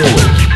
Warwick.